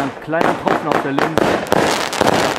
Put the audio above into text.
ein kleiner Tropfen auf der Linse.